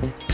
Bye.